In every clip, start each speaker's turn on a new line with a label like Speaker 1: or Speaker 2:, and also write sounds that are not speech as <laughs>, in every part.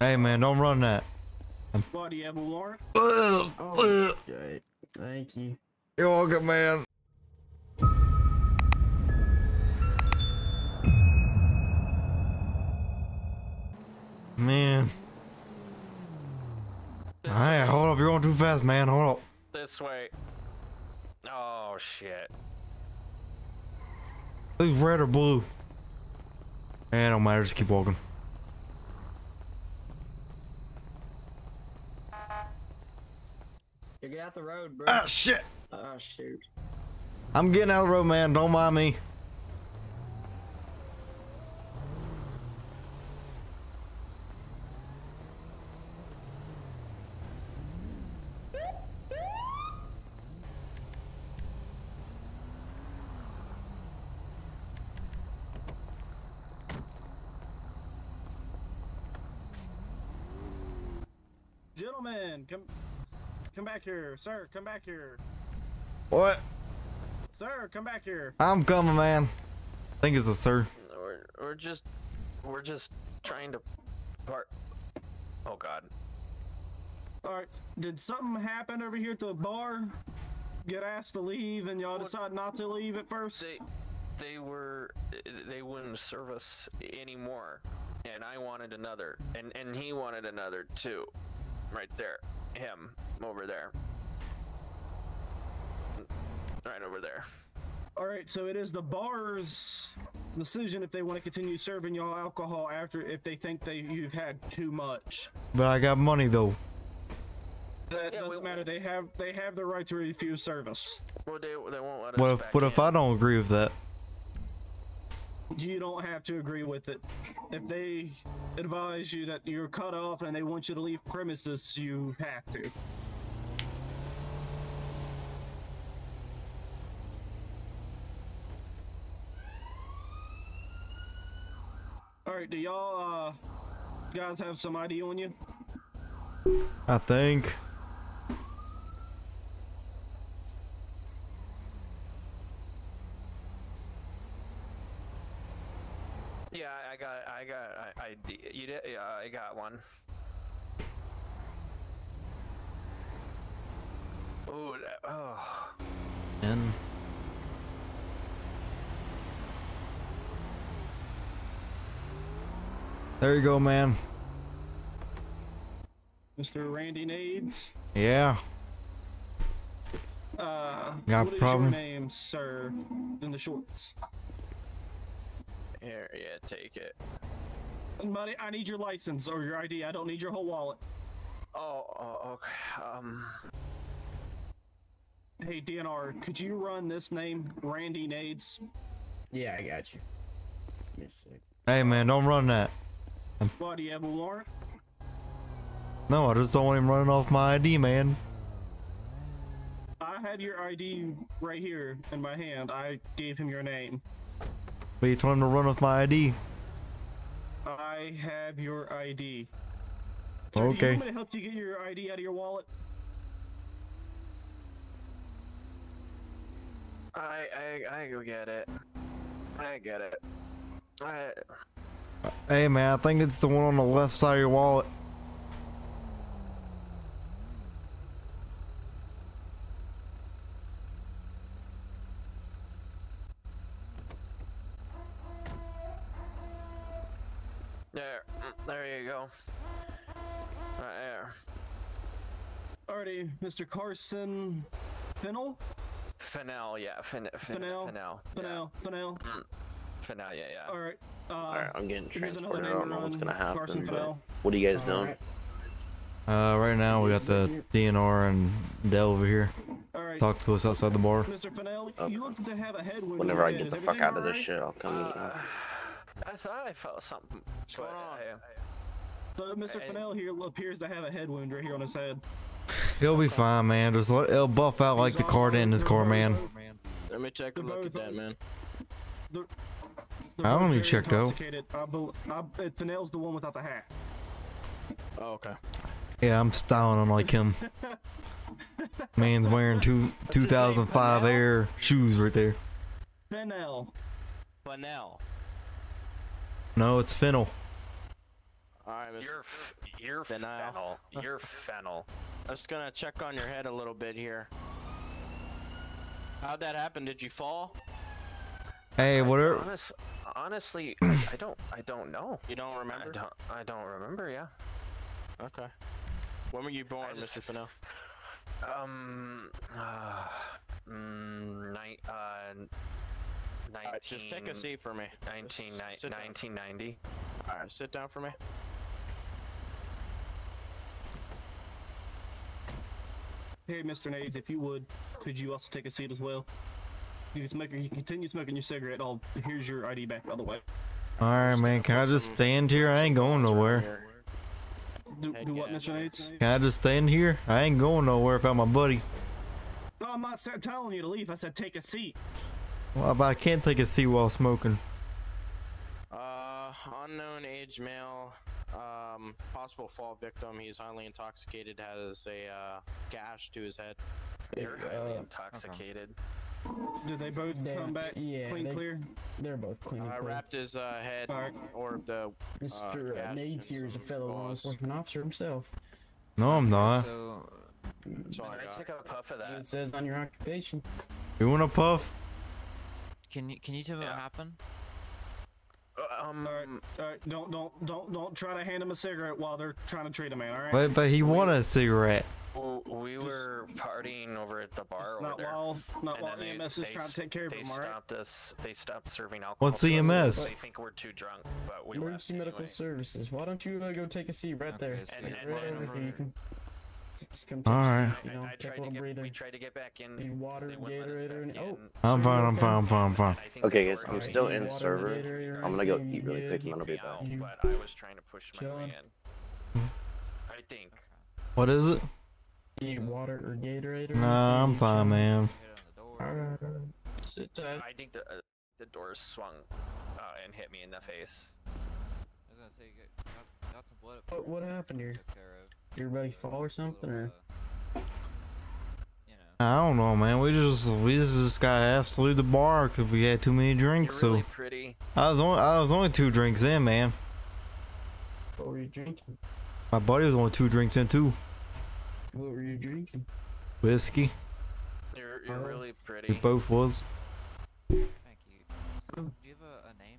Speaker 1: Hey man, don't run that.
Speaker 2: What, do you have a warrant?
Speaker 1: Ugh,
Speaker 3: Oh,
Speaker 1: ugh.
Speaker 3: okay. Thank you.
Speaker 1: You're welcome, man. Man.
Speaker 4: This
Speaker 1: Hey, hold up. You're going too fast, man. Hold up.
Speaker 4: This way. Oh shit.
Speaker 1: Is red or blue? Eh, don't matter. Just keep walking.
Speaker 3: You get out the road, bro.
Speaker 1: Ah, shit.
Speaker 3: Oh, shoot.
Speaker 1: I'm getting out of the road, man. Don't mind me.
Speaker 2: Gentlemen, come come back here. Sir, come back here.
Speaker 1: What?
Speaker 2: Sir, come back here.
Speaker 1: I'm coming, man. I think it's a sir.
Speaker 4: We're we're just we're just trying to part. Oh god.
Speaker 2: Alright, did something happen over here at the bar? Get asked to leave and y'all decide not to leave at first?
Speaker 4: They they were they wouldn't serve us anymore, and I wanted another, and and he wanted another too, right there, him over there, right over there.
Speaker 2: Alright, so it is the bar's decision if they want to continue serving y'all alcohol after if they think they you've had too much.
Speaker 1: But I got money, though.
Speaker 2: That
Speaker 4: Yeah,
Speaker 2: doesn't
Speaker 4: we-
Speaker 2: matter. They have they have the right to refuse service.
Speaker 4: Well, they they won't let us.
Speaker 1: What if,
Speaker 4: back
Speaker 1: what if
Speaker 4: in.
Speaker 1: I don't agree with that?
Speaker 2: You don't have to agree with it. If they advise you that you're cut off and they want you to leave premises, you have to. Alright, do y'all uh guys have some ID on you?
Speaker 1: I think.
Speaker 4: Yeah, I got, I got, I, I you did, yeah, I got one. Ooh, that, oh,
Speaker 1: And there you go, man.
Speaker 2: Mr. Randy Nadez?
Speaker 1: Yeah.
Speaker 2: Uh
Speaker 1: Got
Speaker 2: what is
Speaker 1: problem?
Speaker 2: your name, sir? In the shorts.
Speaker 4: here, yeah, take it.
Speaker 2: Buddy, I need your license or your ID. I don't need your whole wallet.
Speaker 4: Oh, oh, okay, um,
Speaker 2: Hey, DNR, could you run this name, Randy Nadez?
Speaker 3: Yeah, I got you. Give me a.
Speaker 1: Hey, man, don't run that.
Speaker 2: What, do you have a warrant?
Speaker 1: No, I just don't want him running off my ID, man.
Speaker 2: I had your ID right here in my hand. I gave him your name.
Speaker 1: But you told him to run with my ID.
Speaker 2: I have your ID. Sir, Do you
Speaker 1: Okay.
Speaker 2: want me to help you get your ID out of your wallet?
Speaker 4: I, I, I go get it. I get it. I,
Speaker 1: Hey, man, I think it's the one on the left side of your wallet.
Speaker 4: there, mm, there you go. Right there.
Speaker 2: Alrighty, Mr. Carson Fennel?
Speaker 4: Fennel, yeah, fin, fin,
Speaker 2: Fennel?
Speaker 4: Fennel,
Speaker 2: Fennel, Fennel.
Speaker 4: yeah. Fennel, yeah, yeah.
Speaker 2: Alright. Uh,
Speaker 5: Alright, I'm getting transported. I don't know what's gonna happen,
Speaker 2: Carson
Speaker 5: but what are you guys doing?
Speaker 3: Alright.
Speaker 1: Uh, right now we got the DNR and Dell over here.
Speaker 2: Alright.
Speaker 1: Talk to us outside the bar.
Speaker 2: Mr. Fennel,
Speaker 5: Okay.
Speaker 2: you look to have a head wound.
Speaker 5: Whenever I get the fuck
Speaker 2: Everything
Speaker 5: out of this
Speaker 2: alright?
Speaker 5: shit, I'll come meet you.
Speaker 4: Uh, I thought I felt something. What's
Speaker 2: going on?
Speaker 4: I,
Speaker 2: So Mr.
Speaker 4: I-
Speaker 2: Fennel here appears to have a head wound right here on his head.
Speaker 1: He'll be fine, man. Just let it'll buff out like the car did in his car, man.
Speaker 5: Let me take a
Speaker 2: They're
Speaker 5: look at that, man.
Speaker 2: They're
Speaker 1: I don't need
Speaker 2: very
Speaker 1: checked out.
Speaker 2: intoxicated. I bel I, uh, Fennel's the one without the hat.
Speaker 5: Oh, okay.
Speaker 1: Yeah, I'm styling him like him. Man's wearing two 2005 Air shoes right there.
Speaker 2: Fennel.
Speaker 5: But now.
Speaker 1: No, it's Fennel.
Speaker 5: All right, Mr.
Speaker 4: You're f- you're
Speaker 5: Fennel.
Speaker 4: fennel. <laughs> You're fennel.
Speaker 5: Just gonna check on your head a little bit here. How'd that happen? Did you fall?
Speaker 1: Hey, whatever.
Speaker 4: Honest, honestly, I, I <clears throat> don't I don't know.
Speaker 5: You don't remember?
Speaker 4: I
Speaker 5: remember?
Speaker 4: don't I don't remember. Yeah.
Speaker 5: Okay. When were you born,
Speaker 4: just-
Speaker 5: Mr. Fennel?
Speaker 4: Um. Uh, mm, ni- uh, 19,
Speaker 5: Alright, just take a seat for me.
Speaker 4: 19,
Speaker 5: Just
Speaker 4: ni- 1990.
Speaker 5: Alright, sit down for me.
Speaker 2: Hey, Mr. Nadez, if you would, could you also take a seat as well? You can smoke. You can continue smoking your cigarette. I'll. Here's your ID back, by the way.
Speaker 1: All right, man. Can I just stand here? I ain't going nowhere.
Speaker 2: Uh,
Speaker 5: do,
Speaker 2: do what. Mr. Nadez?
Speaker 1: Can I just stand here? I ain't going nowhere without my buddy.
Speaker 2: No, I'm not telling you to leave. I said take a seat.
Speaker 1: Well, but I can't take a seat while smoking.
Speaker 5: Uh, unknown age male, um, possible fall victim. He's highly intoxicated, has a uh, gash to his head.
Speaker 4: You're highly
Speaker 3: Uh,
Speaker 4: intoxicated.
Speaker 2: Did they both
Speaker 3: They-
Speaker 2: come back
Speaker 3: yeah,
Speaker 2: clean
Speaker 3: they-
Speaker 2: clear?
Speaker 3: They're both clean and
Speaker 5: I
Speaker 3: clear.
Speaker 5: wrapped his uh, head,
Speaker 2: Alright.
Speaker 5: or the
Speaker 3: Mr. Uh,
Speaker 5: gash Nadez
Speaker 3: here is a
Speaker 5: some
Speaker 3: fellow law
Speaker 5: gauze.
Speaker 3: enforcement officer himself.
Speaker 1: No, I'm not.
Speaker 6: So,
Speaker 5: That's all
Speaker 4: Can
Speaker 5: I
Speaker 4: I
Speaker 5: got.
Speaker 4: take a puff of that?
Speaker 3: It says on your occupation.
Speaker 1: You want a puff?
Speaker 6: can you can you tell me
Speaker 4: Yeah.
Speaker 6: what happened?
Speaker 4: Uh, Um.
Speaker 2: All right, all right. Don't, don't, don't, don't try to hand him a cigarette while they're trying to treat a man. All right.
Speaker 1: But but he wanted a cigarette.
Speaker 4: w- We were partying over at the bar
Speaker 2: It's
Speaker 4: over
Speaker 2: not
Speaker 4: there.
Speaker 2: while, not
Speaker 4: and
Speaker 2: while
Speaker 4: then they-
Speaker 2: EMS is
Speaker 4: they
Speaker 2: trying to take care of
Speaker 4: They
Speaker 2: him. All right.
Speaker 4: stopped us. They stopped serving alcohol.
Speaker 1: What's EMS?
Speaker 4: They think we're too drunk, but we
Speaker 3: Emergency
Speaker 4: left
Speaker 3: medical
Speaker 4: anyway.
Speaker 3: services. Why don't you uh, go take a seat right there?
Speaker 6: Okay, so
Speaker 4: And-
Speaker 3: Like,
Speaker 4: and
Speaker 3: right
Speaker 4: then-
Speaker 3: over. You can just come take
Speaker 1: All
Speaker 3: a
Speaker 1: right.
Speaker 3: you
Speaker 4: I,
Speaker 3: know,
Speaker 4: I
Speaker 3: take
Speaker 4: tried
Speaker 3: a
Speaker 4: to
Speaker 3: little
Speaker 4: get.
Speaker 3: breather.
Speaker 4: We tried to get back in.
Speaker 3: Need
Speaker 4: 'cause
Speaker 3: water,
Speaker 4: they wouldn't let us
Speaker 3: Gatorade, or
Speaker 4: back
Speaker 3: any- oh.
Speaker 4: in,
Speaker 1: I'm fine. I'm fine. I'm fine. I'm fine.
Speaker 4: and I think
Speaker 7: Okay, guys, I'm
Speaker 4: guy
Speaker 7: still in
Speaker 4: out
Speaker 7: server. I'm gonna go eat really
Speaker 3: yeah.
Speaker 7: quick. I'm gonna be
Speaker 4: me
Speaker 7: back.
Speaker 4: but I was trying to push my way in. I think.
Speaker 1: What is it?
Speaker 3: You Need water or Gatorade or
Speaker 1: Nah, I'm fine, man.
Speaker 6: Hit on the door.
Speaker 3: Alright, alright. Sit tight.
Speaker 4: I think the uh, the doors swung uh, and hit me in the face.
Speaker 6: I was gonna say, you got, got, got some blood.
Speaker 3: What, what happened here?
Speaker 6: Took care of.
Speaker 3: Your buddy
Speaker 6: So,
Speaker 3: fall or something, or?
Speaker 6: you know.
Speaker 1: I don't know, man. We just we just got asked to leave the bar because we had too many
Speaker 4: You're
Speaker 1: drinks.
Speaker 4: really
Speaker 1: So
Speaker 4: pretty.
Speaker 1: I was only I was only two drinks in, man.
Speaker 3: What were you drinking?
Speaker 1: My buddy was only two drinks in too.
Speaker 3: What were you drinking?
Speaker 1: Whiskey.
Speaker 4: You're you're
Speaker 3: Uh,
Speaker 4: really
Speaker 1: We
Speaker 4: pretty.
Speaker 1: both was.
Speaker 6: Thank you. So, do you have a, a name?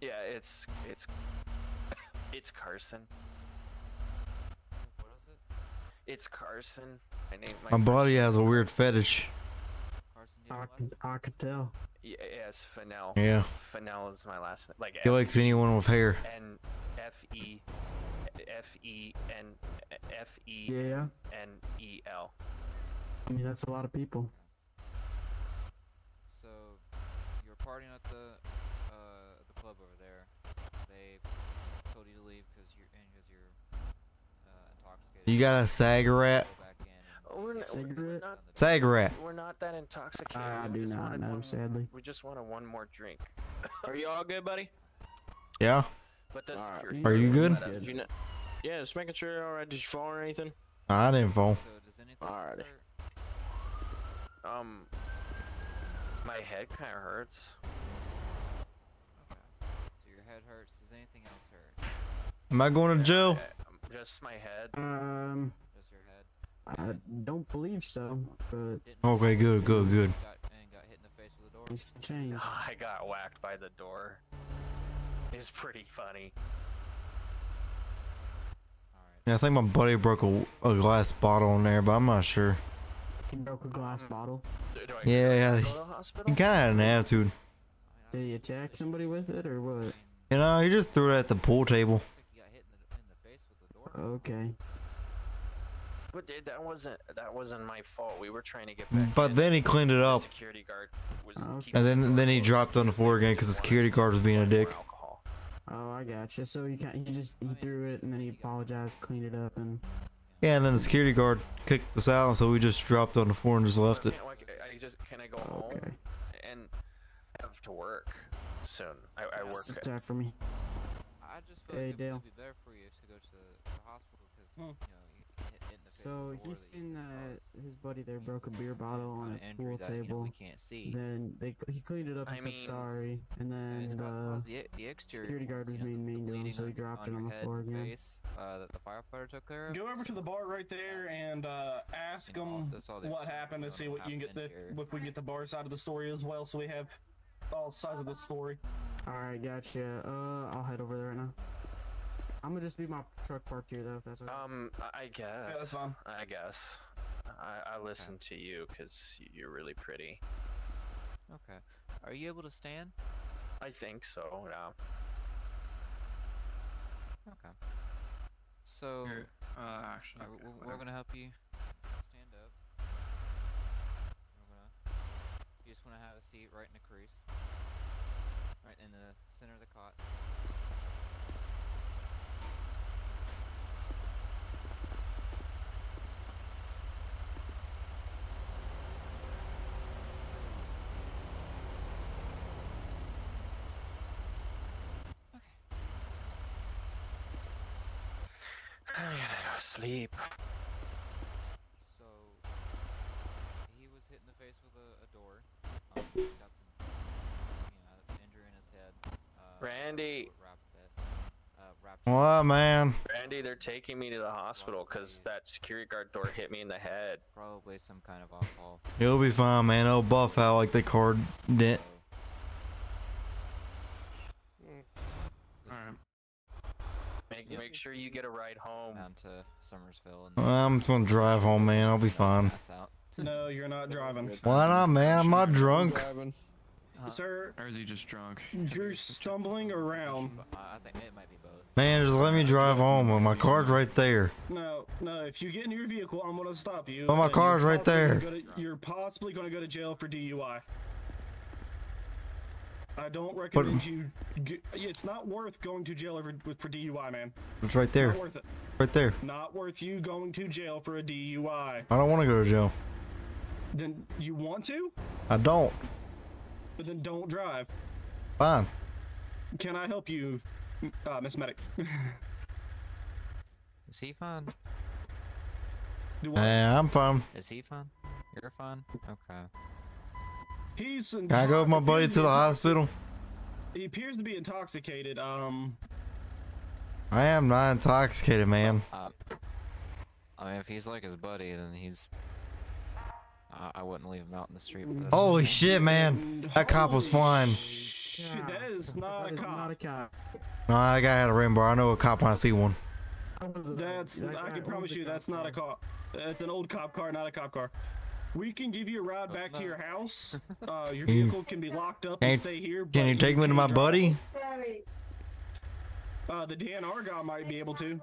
Speaker 4: Yeah, it's it's it's Carson.
Speaker 6: What is it?
Speaker 4: It's Carson. My name.
Speaker 1: My
Speaker 4: first
Speaker 1: buddy
Speaker 4: name
Speaker 1: has a weird fetish.
Speaker 6: Carson, do you
Speaker 3: I
Speaker 6: have a last
Speaker 3: could. I could tell.
Speaker 4: Yeah, yes, Fennel.
Speaker 1: Yeah.
Speaker 4: Fennel is my last name. Like
Speaker 1: He
Speaker 4: F
Speaker 1: likes anyone with hair.
Speaker 4: N F E F E N F E
Speaker 3: Yeah,
Speaker 4: N E L.
Speaker 3: I mean that's a lot of people.
Speaker 6: So, you're partying at the uh, the club over there. They told you to leave because you're and because you're intoxicated.
Speaker 1: You got a cigarette?
Speaker 6: Go back in and-
Speaker 4: Oh, we're, n- we're- we're
Speaker 3: Cigarette?
Speaker 4: not
Speaker 1: Cigarette.
Speaker 4: we're not that intoxicated.
Speaker 3: I do not know,
Speaker 4: one-
Speaker 3: sadly.
Speaker 4: We just wanted one more drink. <laughs>
Speaker 5: Are you all good, buddy?
Speaker 1: Yeah.
Speaker 4: But the
Speaker 5: Alright.
Speaker 1: Are you
Speaker 4: guard
Speaker 1: good?
Speaker 4: let us-
Speaker 5: Did you kn- yeah, just making sure you're alright. Did you fall or anything?
Speaker 1: I didn't fall.
Speaker 6: So,
Speaker 5: Alrighty.
Speaker 4: Um, my head kind of hurts.
Speaker 6: Okay. So your head hurts. Does anything else hurt?
Speaker 1: Am I going to jail?
Speaker 4: Um, Just my head.
Speaker 3: Um,
Speaker 6: Just your head?
Speaker 3: I don't believe so, but
Speaker 1: Okay, good, good, good.
Speaker 6: got and got hit in the face with a door.
Speaker 3: things can change. <laughs>
Speaker 4: I got whacked by the door. It's pretty funny.
Speaker 1: Yeah, I think my buddy broke a, a glass bottle in there, but I'm not sure.
Speaker 3: He broke a glass bottle.
Speaker 4: Do, do I
Speaker 1: Yeah, yeah, he-
Speaker 4: the hospital?
Speaker 1: He kind of had an attitude.
Speaker 3: Did he attack somebody with it, or what?
Speaker 1: You know, he just threw it at the pool table.
Speaker 6: looks like you got hit in the, in the face with the door.
Speaker 3: Okay.
Speaker 4: But dude, that wasn't that wasn't my fault. We were trying to get back.
Speaker 1: But
Speaker 4: in.
Speaker 1: then he cleaned it
Speaker 4: The
Speaker 1: up.
Speaker 4: security guard was.
Speaker 3: Okay.
Speaker 1: And then then he dropped on the floor again because the security guard was being a dick.
Speaker 3: Oh, I gotcha. So he can he just he threw it and then he apologized, cleaned it up, and
Speaker 1: Yeah, and then the security guard kicked us out, so we just dropped on the floor and just left it.
Speaker 4: I just can I go home
Speaker 3: okay.
Speaker 4: and I have to work soon. I, I work.
Speaker 3: Sit tight for me.
Speaker 6: I I just feel
Speaker 3: Hey,
Speaker 6: like it
Speaker 3: Dale.
Speaker 6: would be better for you to go to the hospital because
Speaker 2: Hmm.
Speaker 6: you know you hit, hit in the face
Speaker 3: So
Speaker 6: with
Speaker 3: he's
Speaker 6: door
Speaker 3: seen that his buddy there broke a beer bottle on a pool
Speaker 6: injury that, you know,
Speaker 3: table.
Speaker 6: we can't see.
Speaker 3: Then they he cleaned it up
Speaker 6: I
Speaker 3: and said
Speaker 6: mean,
Speaker 3: sorry, and
Speaker 6: And
Speaker 3: then
Speaker 6: it's
Speaker 3: the
Speaker 6: the, e- exterior
Speaker 3: security guard was
Speaker 6: you know,
Speaker 3: being
Speaker 6: the- the
Speaker 3: mean to him, so he
Speaker 6: bleeding
Speaker 3: dropped it on the floor
Speaker 6: and
Speaker 3: again.
Speaker 6: Face, uh, that the firefighter took care of.
Speaker 2: Go over to the bar right there
Speaker 6: that's-
Speaker 2: and uh, ask
Speaker 6: you know,
Speaker 2: them
Speaker 6: that's all the
Speaker 2: what happened to see what you can get
Speaker 6: happened
Speaker 2: the if we get the bar side of the story as well, so we have all sides of the story.
Speaker 3: All right, gotcha. Uh, I'll head over there right now. I'm gonna just leave my truck parked here though, if that's okay.
Speaker 4: Um, I- I guess.
Speaker 2: that's fine.
Speaker 4: I guess. I, I listen to you because you're really pretty.
Speaker 6: Okay. Are you able to stand?
Speaker 4: I think so. Yeah.
Speaker 6: Okay. So
Speaker 7: Here, uh, actually, okay,
Speaker 6: we're, we're gonna help you stand up. We're gonna. You just wanna have a seat right in the crease, right in the center of the cot.
Speaker 4: I gotta go sleep.
Speaker 6: So he was hit in the face with a, a door. Um, got some, you know, injury in his head. Uh,
Speaker 4: Randy.
Speaker 6: Wrapped it. Uh, wrapped
Speaker 1: What, man?
Speaker 4: Randy, they're taking me to the hospital because that security guard door hit me in the head.
Speaker 6: Probably some kind of alcohol.
Speaker 1: You'll be fine, man. It'll buff out like the card dent.
Speaker 7: Alright.
Speaker 4: Make
Speaker 6: Yep.
Speaker 4: make sure you get a ride home.
Speaker 6: Down to Somersville and.
Speaker 1: I'm just gonna drive home, man. I'll be fine.
Speaker 2: No, you're not driving.
Speaker 1: Why not, man? I'm not drunk.
Speaker 6: Uh,
Speaker 2: Sir,
Speaker 7: Or is he just drunk?
Speaker 2: you're stumbling around.
Speaker 6: I I think it might be both.
Speaker 1: Man, just let me drive home. My car's right there.
Speaker 2: No, no. If you get in your vehicle, I'm gonna stop you.
Speaker 1: But my
Speaker 2: and
Speaker 1: car's right there.
Speaker 2: gonna- you're possibly gonna go to jail for DUI. I don't recommend you. G- it's not worth going to jail over, with for DUI, man.
Speaker 1: It's right there.
Speaker 2: Not worth it.
Speaker 1: Right there.
Speaker 2: Not worth you going to jail for a DUI.
Speaker 1: I don't want to go to jail.
Speaker 2: Then you want to,
Speaker 1: I don't.
Speaker 2: But then don't drive.
Speaker 1: Fine.
Speaker 2: Can I help you, uh, Miss Medic? <laughs>
Speaker 6: Is he fine?
Speaker 2: Do what?
Speaker 1: Yeah, I'm fine.
Speaker 6: Is he fine? You're fine? Okay.
Speaker 2: He's.
Speaker 1: Can I go with my buddy to the hospital?
Speaker 2: He appears to be intoxicated. Um,
Speaker 1: I am not intoxicated, man.
Speaker 6: Uh, I mean, if he's like his buddy, then he's. I, I wouldn't leave him out in the street. With us.
Speaker 1: Holy shit, man. That cop was flying.
Speaker 2: shit, that is not
Speaker 3: That
Speaker 2: a
Speaker 3: is
Speaker 2: cop.
Speaker 3: not a cop.
Speaker 1: No, that guy had a rainbow. I know a cop when I see one.
Speaker 3: That was a-
Speaker 2: That's.
Speaker 3: that
Speaker 2: I can promise you, that's not a cop. That's an old cop car, not a cop car. We can give you a ride
Speaker 6: That's
Speaker 2: back
Speaker 6: not-
Speaker 2: to your house. <laughs> Uh, your
Speaker 1: You-
Speaker 2: vehicle can be locked up and
Speaker 1: you-
Speaker 2: stay here.
Speaker 1: Can you take me to my
Speaker 2: drive.
Speaker 1: buddy?
Speaker 2: Uh, the DNR guy might be able to.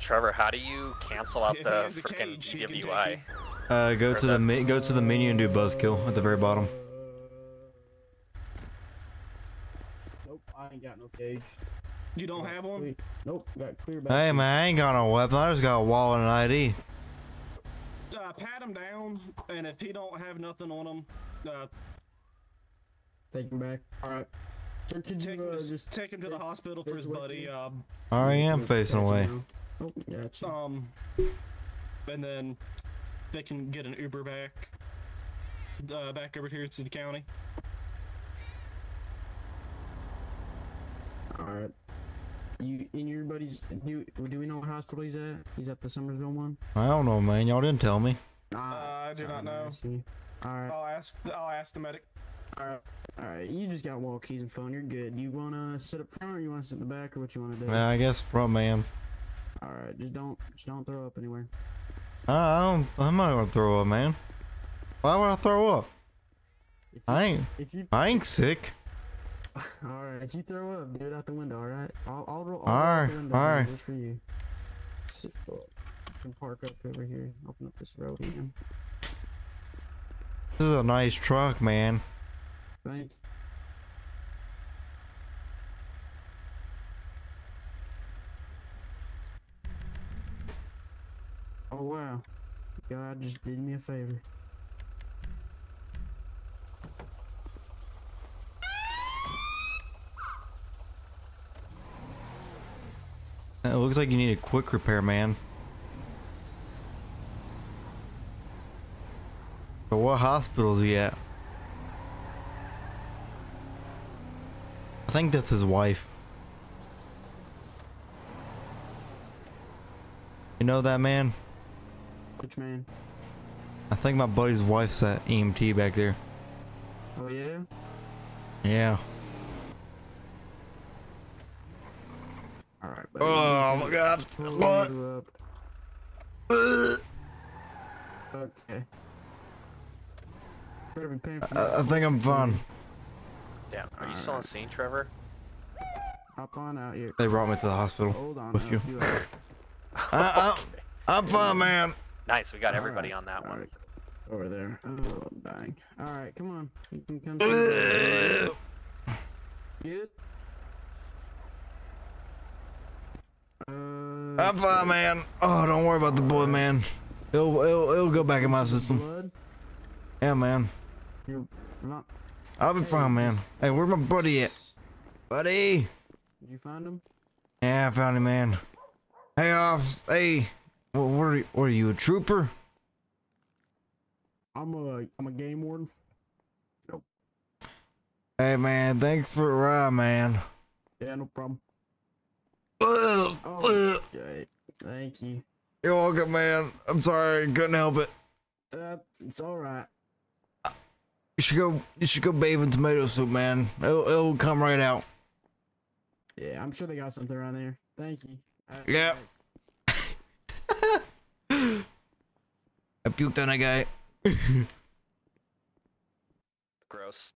Speaker 4: Trevor, how do you cancel out <laughs> the
Speaker 2: has a
Speaker 4: freaking
Speaker 2: cage, he can take
Speaker 4: DWI?
Speaker 1: Uh, go to the me- go to the menu and do buzzkill at the very bottom.
Speaker 3: Nope, I ain't got no cage.
Speaker 2: You don't have one.
Speaker 3: Nope, got clear back.
Speaker 1: Hey man, I ain't got no weapon. I just got a wallet and an ID.
Speaker 2: Uh, pat him down, and if he don't have nothing on him, uh,
Speaker 3: Take him back. All right. Sir,
Speaker 2: take,
Speaker 3: you uh,
Speaker 2: him,
Speaker 3: just
Speaker 2: take him to the hospital for his buddy. Um,
Speaker 1: I am facing away.
Speaker 3: Now. Oh, gotcha.
Speaker 2: um, and then they can get an Uber back, uh, back over here to the county.
Speaker 3: All right. You in your buddy's? Do, do we know what hospital he's at? He's at the Somersville one.
Speaker 1: I don't know, man. Y'all didn't tell me.
Speaker 3: Ah,
Speaker 2: I do
Speaker 3: sorry,
Speaker 2: not know.
Speaker 3: All right.
Speaker 2: I'll ask. I'll ask the medic.
Speaker 3: All right. All right. You just got wall keys and phone. You're good. You wanna sit up front or you wanna sit in the back or what you wanna do?
Speaker 1: Yeah, I guess front man.
Speaker 3: All right. Just don't just don't throw up anywhere.
Speaker 1: I I don't. I'm not gonna throw up, man. Why would I throw up?
Speaker 3: If you,
Speaker 1: I ain't.
Speaker 3: If you
Speaker 1: I ain't sick. <laughs>
Speaker 3: all right, if you throw up, do it out the window. All right. I'll I'll roll.
Speaker 1: All
Speaker 3: I'll roll out
Speaker 1: right,
Speaker 3: window
Speaker 1: all right.
Speaker 3: Just for you. You can park up over here. Open up this road again.
Speaker 1: This is a nice truck, man.
Speaker 3: Thank. Oh wow. God just did me a favor.
Speaker 1: It looks like you need a quick repair, man. So what hospital is he at? I think that's his wife. You know that man?
Speaker 3: Which man?
Speaker 1: I think my buddy's wife's at EMT back there.
Speaker 3: Oh yeah.
Speaker 1: Yeah.
Speaker 3: All right. buddy.
Speaker 1: Oh my god. What?
Speaker 3: Okay. Better be for
Speaker 1: I, I think I'm fine.
Speaker 4: Damn, are you still on scene, Trevor?
Speaker 3: Hop on out here.
Speaker 1: They brought me to the hospital.
Speaker 3: Hold on.
Speaker 1: with you. <laughs> I, I, I'm fine, man.
Speaker 4: Nice, we got everybody
Speaker 3: Alright,
Speaker 4: on that one.
Speaker 3: alright. Over there. Oh, bang. All right, come on. You can come. <laughs> Good. Uh,
Speaker 1: I'm fine, man. Oh, don't worry about the boy, man. It'll, it'll, it'll go back in my system.
Speaker 3: Blood.
Speaker 1: Yeah, man.
Speaker 3: You're not.
Speaker 1: I'll be fine, man. Hey, where's my buddy at? Buddy.
Speaker 3: Did you find him?
Speaker 1: Yeah, I found him, man. Hey, office. Hey, what, what, are, you, what are you, a trooper?
Speaker 3: I'm a I'm a game warden. Nope.
Speaker 1: Hey, man, thanks for the ride, man.
Speaker 3: Yeah, no problem. Oh, okay. Thank you.
Speaker 1: You're welcome, man. I'm sorry, couldn't help it.
Speaker 3: Uh, it's all right.
Speaker 1: You should go. You should go bathe in tomato soup, man. It'll, it'll come right out.
Speaker 3: Yeah, I'm sure they got something around there. Thank you. Right,
Speaker 1: Yeah. I puked on a guy. <laughs> <laughs>
Speaker 4: Gross.